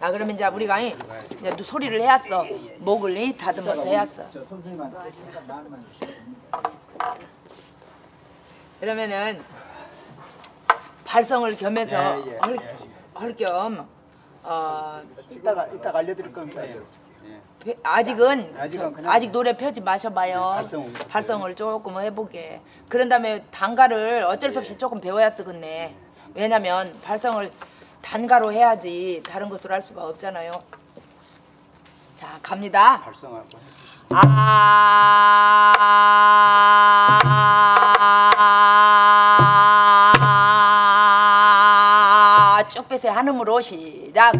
나 그러면 이제 우리가 이, 이제 또 소리를 해왔어. 목을 이 다듬어서 해왔어. 그러면은 발성을 겸해서 예, 예, 할, 할겸 어, 이따가 이따가 알려드릴 겁니다. 예. 배- 아직은 아직은 저- 아직 노래 펴지 마셔봐요. 발성을. 발성을 조금 해보게. 그런 다음에 단가를 어쩔 수 없이 조금 배워야 쓰겠네. 왜냐면 발성을 단가로 해야지 다른 것으로 할 수가 없잖아요. 자 갑니다. 발성하고. 아, 쭉 빼세요. 한음으로 시작.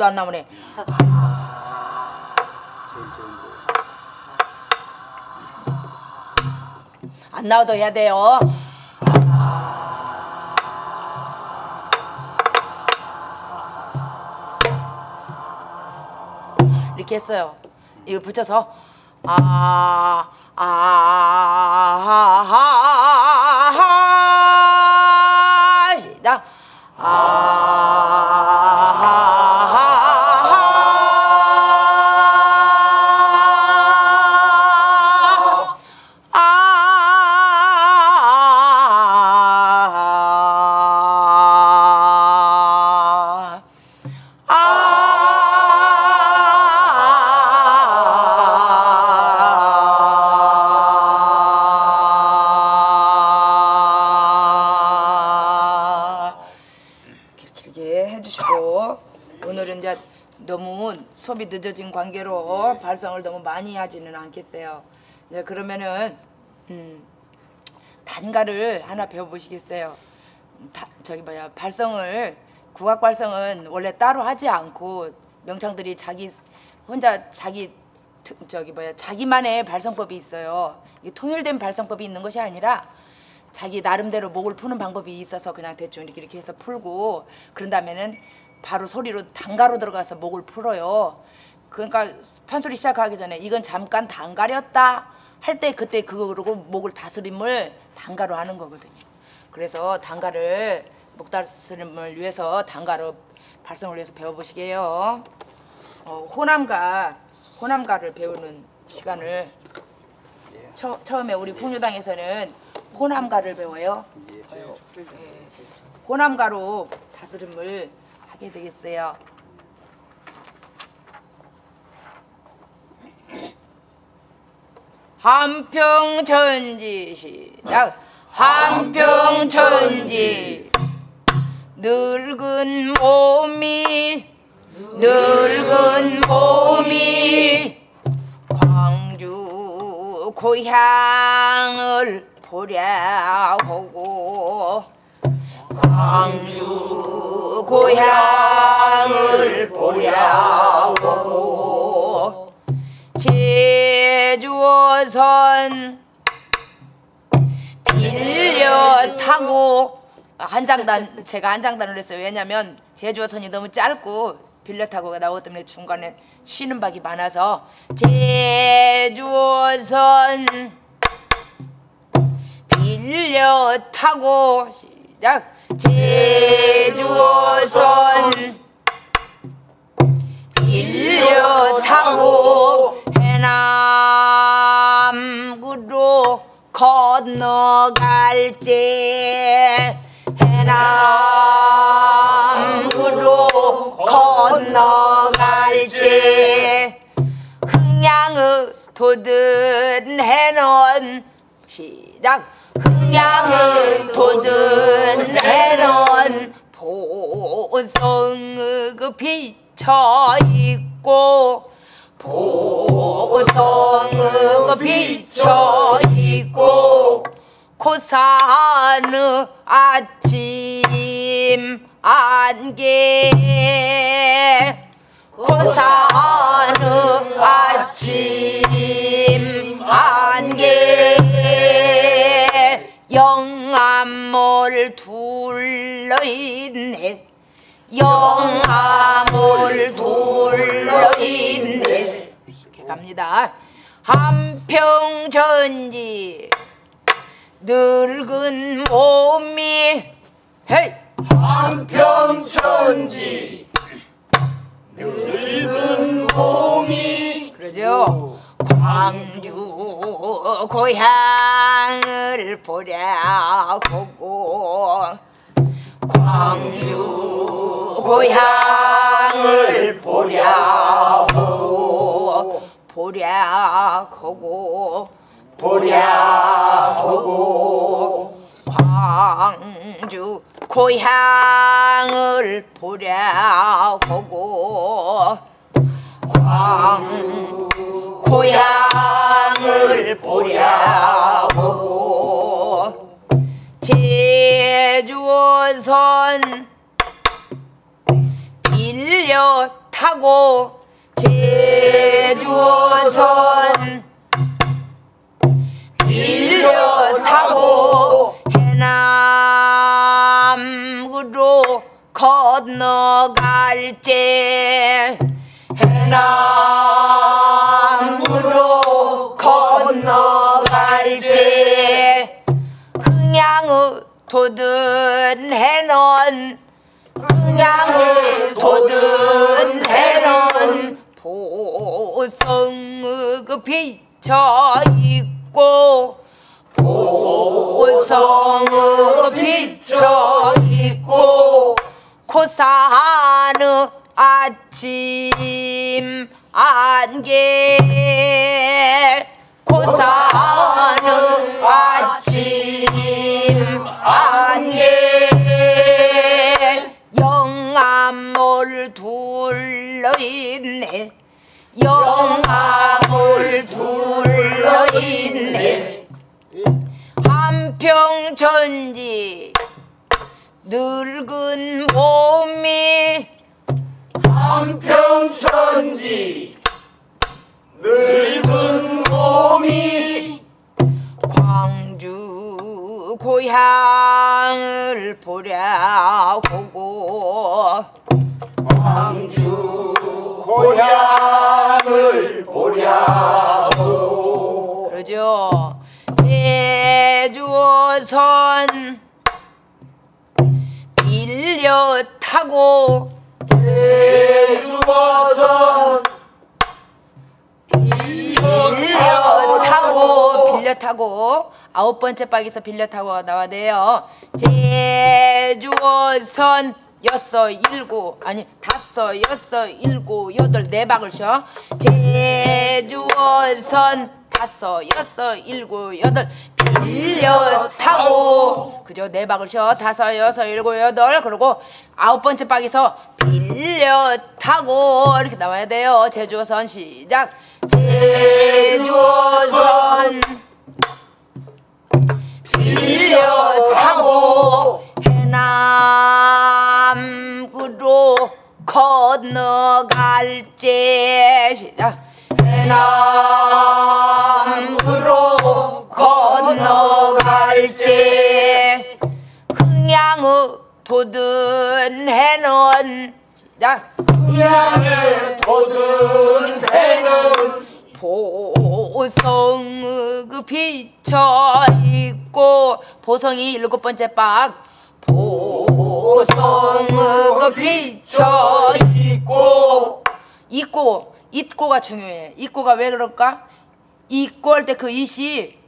나도 안 나오네. 안 나와도 해야 돼요. 이렇게 했어요. 이거 붙여서 아, 아, 아, 아, 수업이 늦어진 관계로 발성을 너무 많이 하지는 않겠어요. 이제 그러면은 음, 단가를 하나 배워보시겠어요? 다, 저기 뭐야 발성을 국악 발성은 원래 따로 하지 않고 명창들이 자기 혼자 자기 투- 저기 뭐야 자기만의 발성법이 있어요. 이게 통일된 발성법이 있는 것이 아니라 자기 나름대로 목을 푸는 방법이 있어서 그냥 대충 이렇게 이렇게 해서 풀고 그런 다음에는 바로 소리로 단가로 들어가서 목을 풀어요. 그러니까 판소리 시작하기 전에 이건 잠깐 단가렸다 할 때 그때 그거 그러고 목을 다스림을 단가로 하는 거거든요. 그래서 단가를 목 다스림을 위해서 단가로 발성을 위해서 배워보시게요. 어, 호남가 호남가를 배우는 시간을 처, 처음에 우리 풍류당에서는 호남가를 배워요. 예, 저 호남가로 다스림을 하게 되겠어요. 한평천지 시작 한평천지 늙은 몸이 늙은 몸이 광주 고향을 보려고 광주 고향을 보려고. 제주어선 빌려 타고. 한 장단 제가 한 장단을 했어요. 왜냐면 제주어선이 너무 짧고 빌려 타고가 나오기 때문에 중간에 쉬는 박이 많아서 제주어선 빌려 타고. 시작 제주어선 빌려 타고 해남구로 건너갈지. 해남구로 건너갈지. 흥양의 돋은 해는 시작. 흥 양의 돋은 해는 보성의 그 비쳐 있고 보성의 그 비쳐 있고 고산의 아침 안개 고산의 아침 안개 영암을 둘러있네. 영암을 둘러있네. 이렇게 갑니다. 한평전지. 늙은 몸이. 헤이. 한평천지. 늙은 몸이. 그러죠. 광주 고향을 보려고 광주 고향을 보려고 보려고 보려고 광주 고향을 보려고 광 고향을 보려고. 제주어선 빌려 타고. 제주어선 빌려 타고. 해남으로 건너갈지 해남 흥양의 돋은 해는 흥양의 돋은 해는 보성의 그 비쳐 있고 보성의 그 비쳐 있고 고산의 아침 안개 고산의 아침 안개 영암을 둘러있네. 영암을 둘러있네. 한평천지 늙은 몸이 보려고 광주 고향을 보려고. 그러죠. 제주어선 빌려 타고 제주어선 빌려 타고 빌려 타고 아홉 번째 박에서 빌려 타고 나와야 돼요. 제주어선 여섯 일곱 아니 다섯 여섯 일곱 여덟 네 박을 쉬어. 제주어선 다섯 여섯 일곱 여덟 빌려 타고 그죠 네 박을 쉬어 다섯 여섯 일곱 여덟 그리고 아홉 번째 박에서 빌려 타고 이렇게 나와야 돼요. 제주어선 시작. 제주어선 빌려 타고 해남으로 건너갈지. 시작. 해남으로 건너갈지. 흥양의 돋은 해는. 시작. 음양을 돋은 해는. 보성의 그 비쳐 있고 보성이 일곱 번째 박. 보성의 그 비쳐 있고. 있고 있고가 중요해. 있고가 왜 그럴까? 있고 할 때그 it이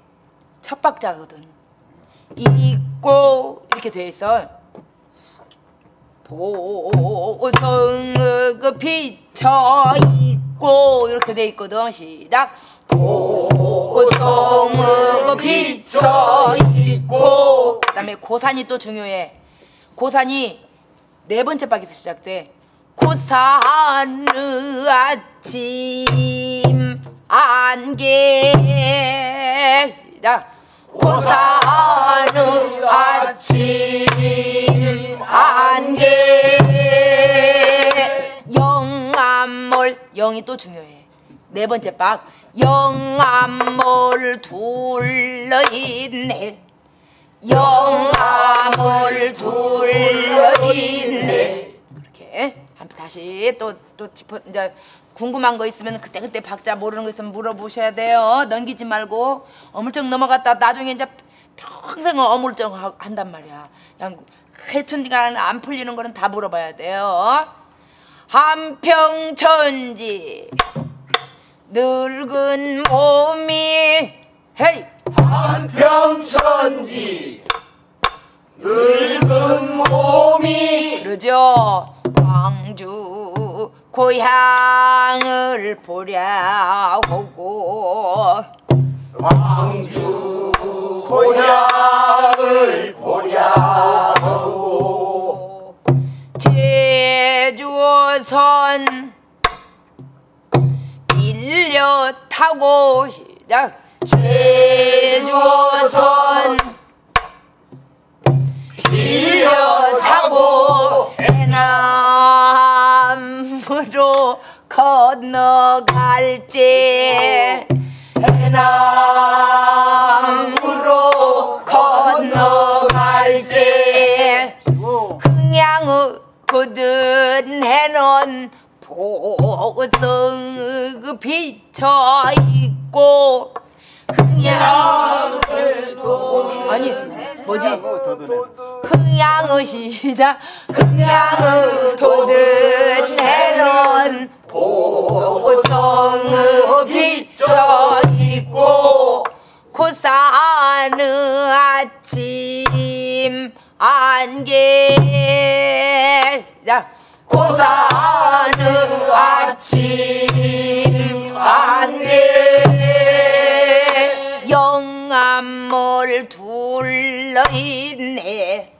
첫 박자거든. 있고 이렇게 돼 있어. 보성의 그 비쳐 있고 이렇게 돼 있거든. 시작. 보 그 비쳐 있고. 그다음에 고산이 또 중요해. 고산이 네 번째 박에서 시작돼. 고산의 아침 안개 시작 고산의 아침 안개. 영암몰. 영이 또 중요해 네 번째 박. 영암몰 둘러 있네. 영암을 둘러 있네. 그렇게. 한 다시 또 또 짚어 이제 궁금한 거 있으면 그때 그때 박자 모르는 거 있으면 물어보셔야 돼요. 넘기지 말고. 어물쩍 넘어갔다 나중에 이제 평생 어물쩍 하- 한단 말이야. 그냥 해춘디가 안 풀리는 거는 다 물어봐야 돼요. 한평천지 늙은 몸이 헤이! 한평천지. 늙은 몸이. 그러죠. 광주 고향을 보랴 하고. 광주 고향을 보랴 하고. 제주선 밀려 타고 시작. 제주선 밀려 타고 해남으로 건너갈지. 해남으로 건너갈지. 흥양의 돋은 해는 그 비쳐 있고 흥양을 돋 아니 뭐지? 흥양의 시작. 흥양의 돋은 해는 보성의 비쳐 있고 고사는 아침 안개. 자 고사는 아침 안개 영암을 둘러 있네.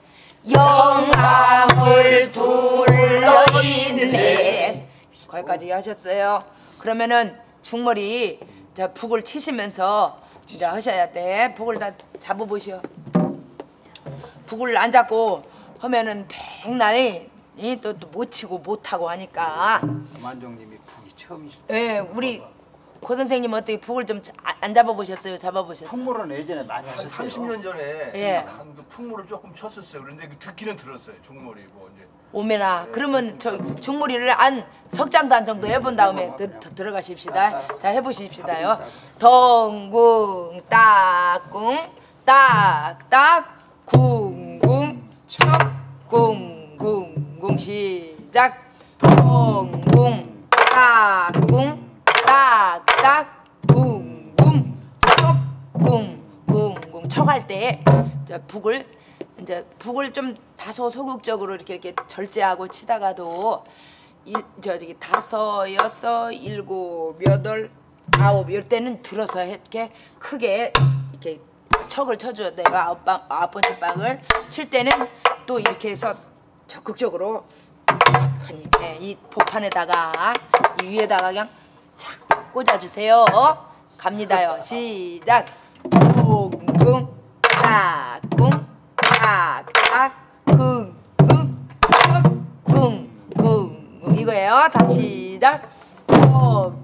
영암을 둘러 있네. 거기까지 하셨어요? 그러면은 중머리 자 북을 치시면서 이제 하셔야 돼. 북을 다 잡아보시오. 북을 안 잡고 하면은 백날 또또 못 치고 못 하고 하니까 만종님이 북이 처음이시죠. 예 우리 고 선생님 어떻게 북을 좀 안 잡아보셨어요 잡아보셨어요 풍물은 예전에 많이 한 하셨어요. 30년 전에 예. 그 풍물을 조금 쳤었어요. 그런데 그 듣기는 들었어요. 중머리 뭐 이제 오메나 그러면 저 중머리를 한 석장단 정도 해본 다음에 드, 더 들어가십시다 자 해보십시다요 덩궁 딱궁 딱딱 궁궁 척궁궁 궁 시작. 덩궁 딱궁 딱딱 궁궁 척궁궁궁 척할 때 자, 북을 이제 북을 좀 다소 소극적으로 이렇게 이렇게 절제하고 치다가도 일, 저 저기 다섯 여섯 일곱 여덟 아홉 이럴 때는 들어서 이렇게 크게 이렇게 척을 쳐줘야 돼요. 아홉 방 아홉 번째 방을 칠 때는 또 이렇게 해서 적극적으로 하니 예, 이 복판에다가 이 위에다가 그냥 착 꽂아주세요. 갑니다요. 시작. 쿵쿵 딱쿵 딱딱 쿵쿵 쿵쿵 이거예요. 다시 시작. 쿵쿵 딱쿵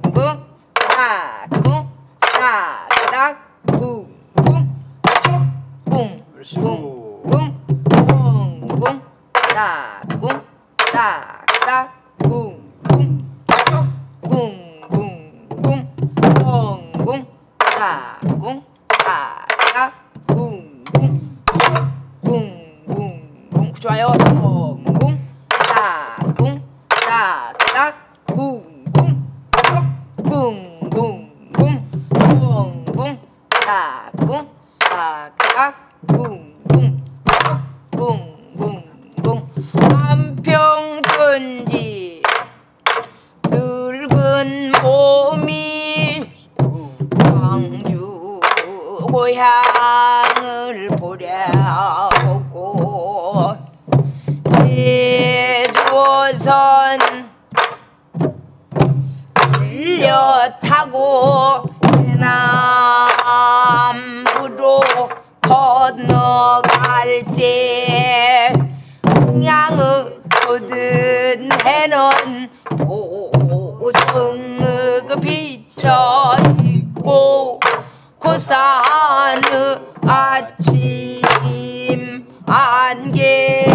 고향을 보려고 제주선 빌려 타고 남부로 건너갈지 양의 거든 해는 보성의 그 비쳐 있고 고 산의 아침 안개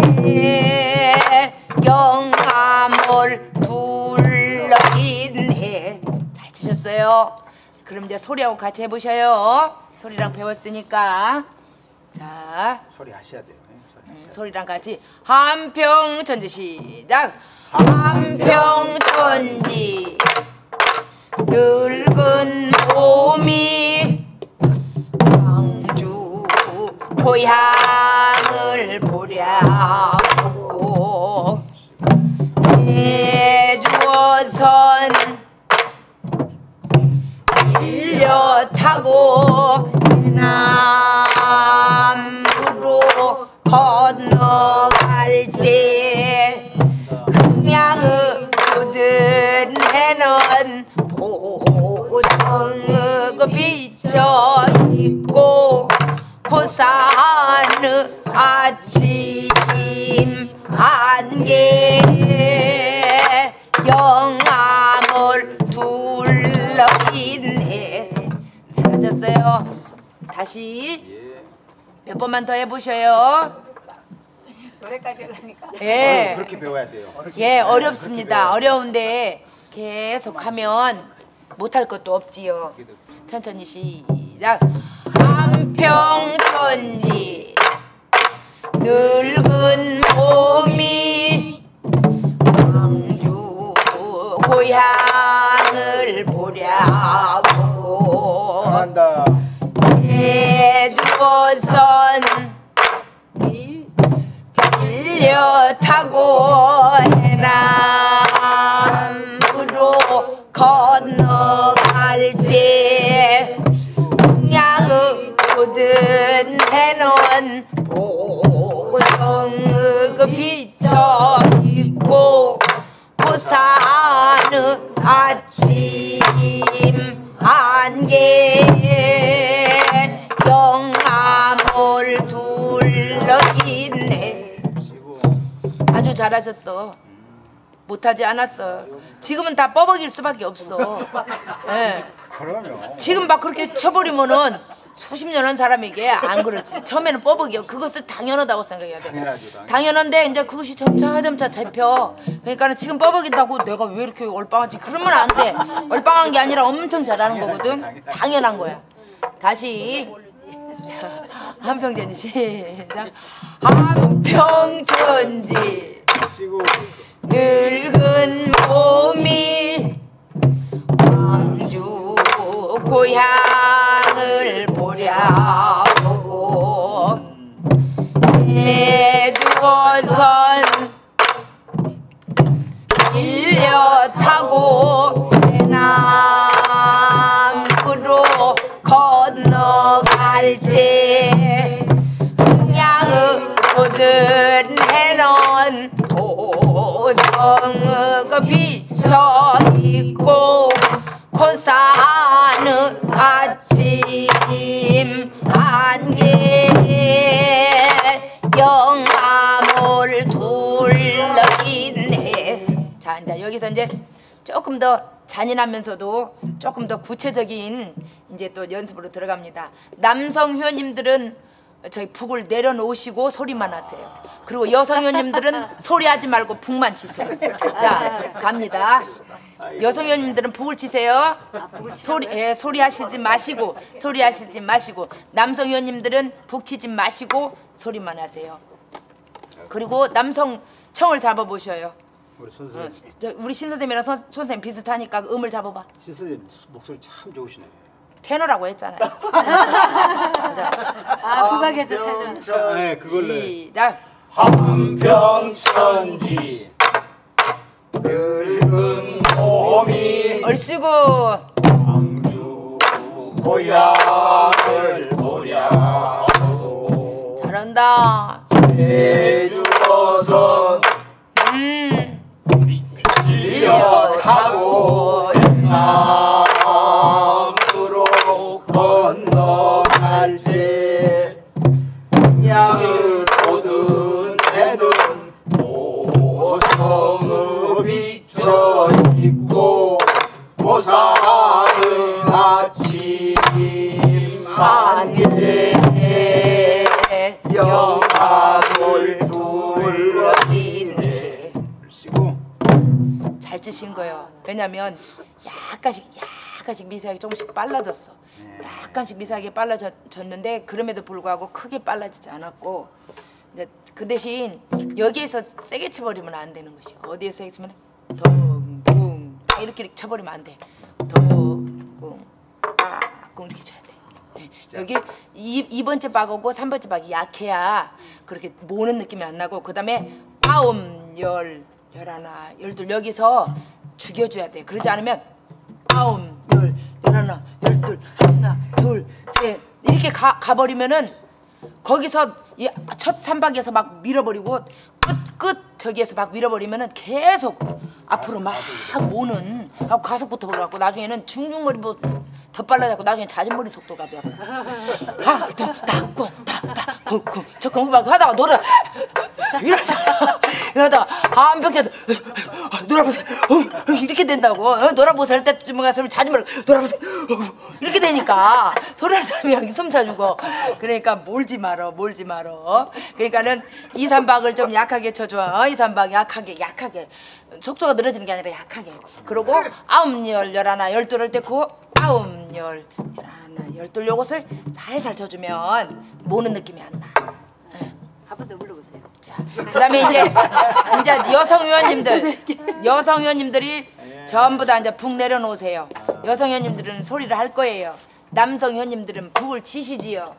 영암을 둘러인 해 잘 치셨어요? 그럼 이제 소리하고 같이 해보셔요. 소리랑 배웠으니까. 자. 소리 하셔야 돼요. 예, 소리 하셔야 돼요. 소리랑 같이. 한평천지 시작. 한평천지. 늙은 몸이 고향을 보려고 제주어선 밀려 타고 남부로 건너갈지 그냥의 모든 해는 보성의 그 비쳐 있고 고산의 아침 안개 영암을 둘러있네 잘하셨어요 다시 예. 몇 번만 더 해보셔요 노래까지 하니까. 예. 그렇게 배워야 돼요. 예, 어렵습니다. 어려운데 계속 하면 못할 것도 없지요. 천천히 시작. 한평천지 늙은 몸이 광주 고향을 보려고 잘한다. 제주선 빌려 타고 하셨어. 못하지 않았어. 지금은 다 뻐벅일 수밖에 없어. 예. 그럼요. 지금 막 그렇게 쳐버리면은 수십 년 한 사람에게 안 그렇지. 처음에는 뻐벅이요. 그것을 당연하다고 생각해야 돼. 당연하죠, 당연. 당연한데 이제 그것이 점차 점차 잡혀. 그러니까 는 지금 뻐벅인다고 내가 왜 이렇게 얼빵하지 그러면 안 돼. 얼빵한 게 아니라 엄청 잘하는 거거든. 당연한 거야. 다시. 한평전지 시작. 한평전지. 쉬고 늙은 몸이 광주 고향을 보려고 해주어선 밀려 타고 남부 성의 그 비쳐 있고 고산의 아침 안개 영암을 둘러있네 자 이제 여기서 이제 조금 더 잔인하면서도 조금 더 구체적인 이제 또 연습으로 들어갑니다. 남성 회원님들은 저희 북을 내려놓으시고 소리만 하세요. 그리고 여성 회원님들은 소리하지 말고 북만 치세요. 자 갑니다. 여성 회원님들은 북을 치세요. 소리 예, 소리하시지 마시고 소리하시지 마시고 남성 회원님들은 북 치지 마시고 소리만 하세요. 그리고 남성 청을 잡아 보셔요. 우리 어, 선생님, 저 우리 신 선생님이랑 선, 선생님 비슷하니까 그 음을 잡아봐. 신 선생님 목소리 참 좋으시네. 테너라고 했잖아요. 자, 아, 국악에서 타는. 네, 그걸로. 시작. 한평천지 늙은 몸이 얼씨구 고향을 보랴 한다. 해주어서 음, 타고 남으 모사는 아침 영암을 둘러있네. 시고 잘 찌신 거예요. 왜냐면 약간씩 약간씩 미세하게 조금씩 빨라졌어. 약간씩 미세하게 빨라졌는데 그럼에도 불구하고 크게 빨라지지 않았고. 근데 그 대신 여기에서 세게 쳐버리면 안 되는 것이 어디에 세게 치면? 덩 궁 이렇게 이렇게 쳐버리면 안 돼. 덩궁 깍꿍 이렇게 쳐야 돼. 네. 여기 이, 이 번째 박하고 삼 번째 박이 약해야 그렇게 모는 느낌이 안 나고 그 다음에 아홉 열 열하나 열둘 여기서 죽여줘야 돼. 그러지 않으면 아홉 열 열하나 열둘 하나 둘 셋 이렇게 가 가버리면은 거기서 이첫 삼박에서 막 밀어버리고 끝 끝 저기에서 막 밀어버리면은 계속 앞으로 막 하고 가속부터 보려고 나중에는 중중머리 뭐 더 빨라졌고 나중에 자진머리 속도가 돼. 하다다다다다구구 저거 막 하다가 노래 이러서 이러다가 한병째 놀아보세요. 어, 이렇게 된다고. 어, 놀아보세요. 할 때쯤 가서 자진머리 놀아보세요. 어, 이렇게 되니까 소리할 사람이 여기 숨 차 주고. 그러니까 몰지 말어 몰지 말어. 그러니까는 이삼박을 좀 약하게 쳐줘. 어, 이삼박 약하게 약하게. 속도가 늘어지는 게 아니라 약하게. 그리고 아홉 열 열하나 열둘 할때그 아홉 열 열하나 열둘 요것을 살살 쳐주면 모는 느낌이 안 나. 한 번 더 불러보세요. 자, 그다음에 이제 이제 여성 의원님들 여성 의원님들이 전부 다 이제 북 내려놓으세요. 여성 의원님들은 소리를 할 거예요. 남성 의원님들은 북을 치시지요.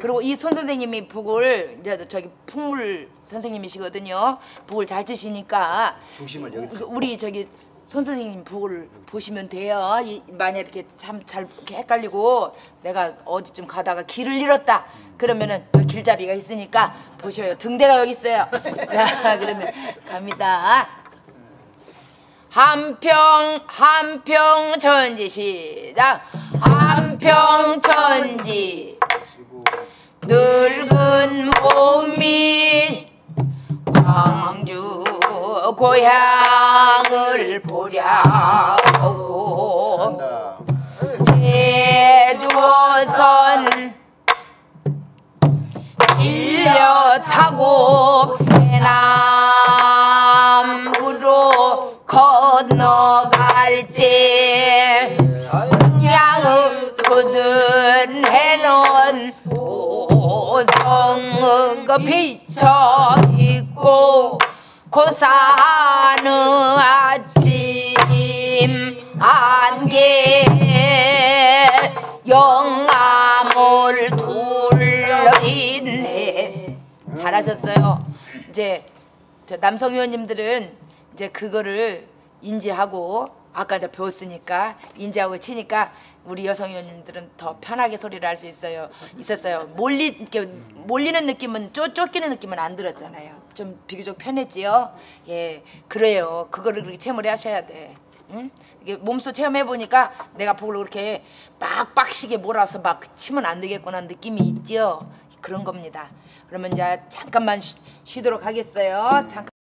그리고 이 손 선생님이 북을 이제 저기 풍물 선생님이시거든요. 북을 잘 치시니까 중심을 여기서 우리 저기 손 선생님 북을 보시면 돼요. 이, 만약 이렇게 참 잘 헷갈리고 내가 어디쯤 가다가 길을 잃었다. 그러면은 길잡이가 있으니까 보셔요. 등대가 여기 있어요. 자, 그러면 갑니다. 한평 한평 천지 시작. 한평 천지 늙은 몸이 광주 고향을 보려고 제주선 일려 타고 해남으로 건너갈지. 양의 굳은 해는 오성의 비쳐 있고 고사는 아침 안개 영암을 둘러있네. 잘하셨어요. 이제 저 남성 의원님들은 이제 그거를 인지하고 아까 저 배웠으니까 인지하고 치니까 우리 여성 의원님들은 더 편하게 소리를 할 수 있어요. 있었어요. 몰리 이렇게 몰리는 느낌은 쫓, 쫓기는 느낌은 안 들었잖아요. 좀 비교적 편했지요. 예, 그래요. 그거를 그렇게 체험을 하셔야 돼. 응? 이게 몸소 체험해 보니까 내가 보고 그렇게 막 빡시게 몰아서 막 치면 안 되겠구나 느낌이 있죠. 그런 겁니다. 그러면 이제 잠깐만 쉬, 쉬도록 하겠어요. 잠깐.